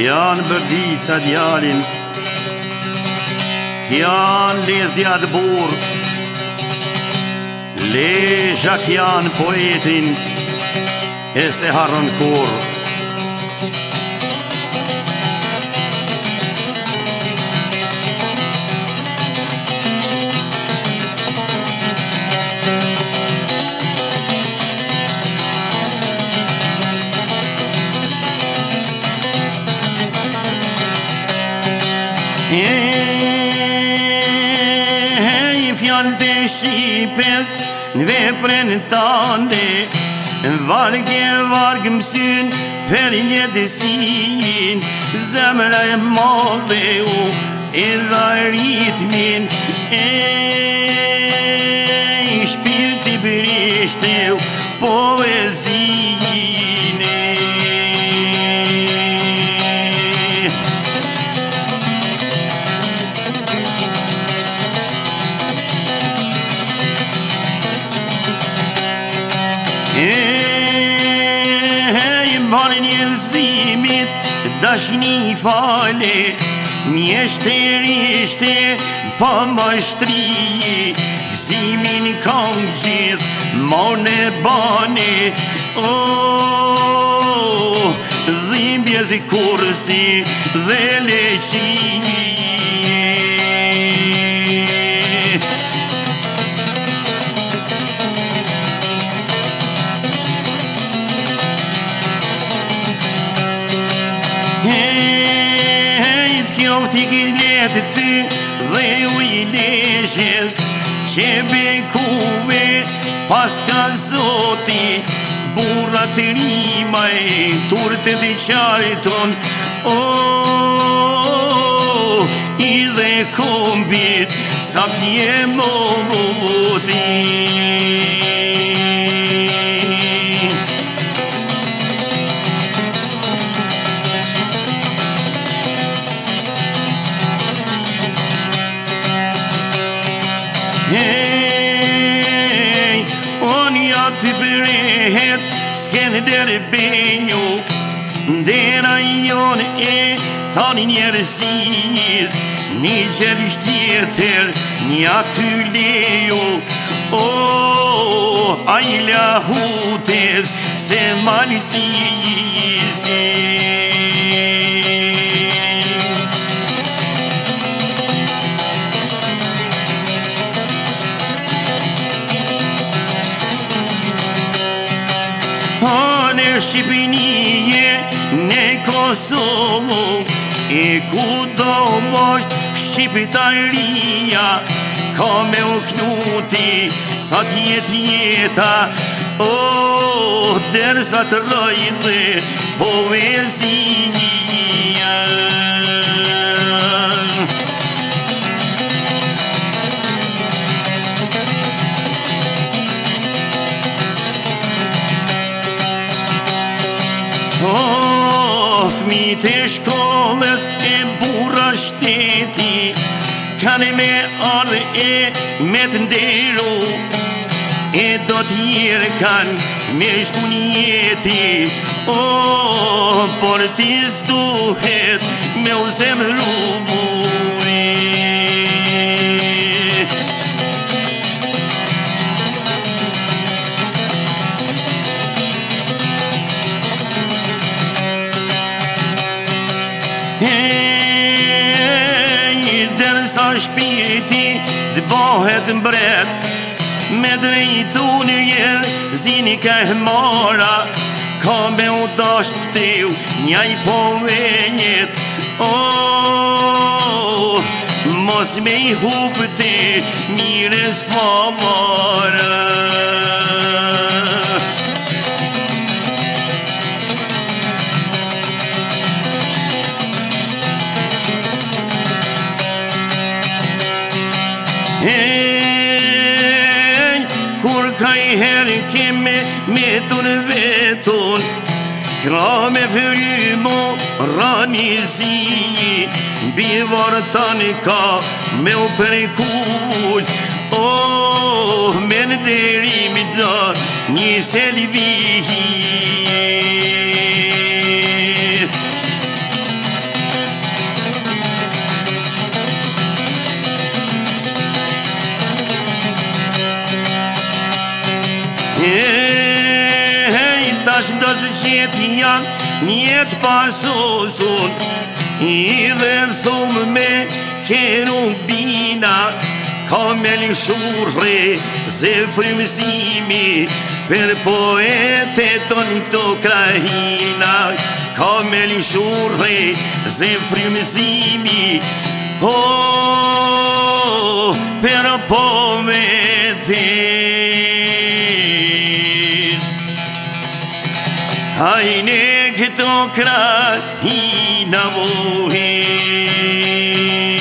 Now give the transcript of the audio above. Janë bërdi që djalin Janë lezja të burë Lezja kë janë poetin E se harën kurë janë të Shqipës Në vepre në tante Në valgë e vargë mësyn Për jetësin Zemëra e madhe u E dha rritmin E i shpirti për ishte u Po e dashni fale Një shte rishte pa po më shtri Gëzimin kam gjith më në bane O, oh, dhimbje zikurësi dhe leqini njoft i kinjet ty dhe u i leshjes Që be kuve pas ka zoti Burra të e tur të të qajton O, i dhe kombit, sa pje më vëti Hey, on your tibet, skin it dirty bino. Then I on e, on in një seas. Ni qërish tjetër, një aty leju O, oh, ajla hutes, se ma një si Shqipinije në Kosovë E ku do mështë Shqipitalia Ka me u knuti sa tjetë jeta O, dërsa të rëjtë dhe povezijit Fëmijit e shkollës e bura shteti Kanë me arë e me të ndiru E do t'jirë kanë me shkun O, oh, por t'i stuhet me u zemë rumur Një dërsa shpiti dë bëhet mbret Me drejtu një jërë zini ka e mora Ka me u dasht të ju njaj po venjet O, oh, Mos me i hupë të mire s'fama ka i herë kemi me tërë vetën Kra me fërymo rani zi Bivar tani ka me u përkull Oh, me në derimi dhe një selvihi Gjithë që t'i janë njëtë pasosun I dhe në thumë me kënë bina Ka me li shurre zë frimësimi Për poete të në këto krahina Ka me li shurre zë frimësimi Oh, po, për poete të në këto krahina ोकरा हि नवो हे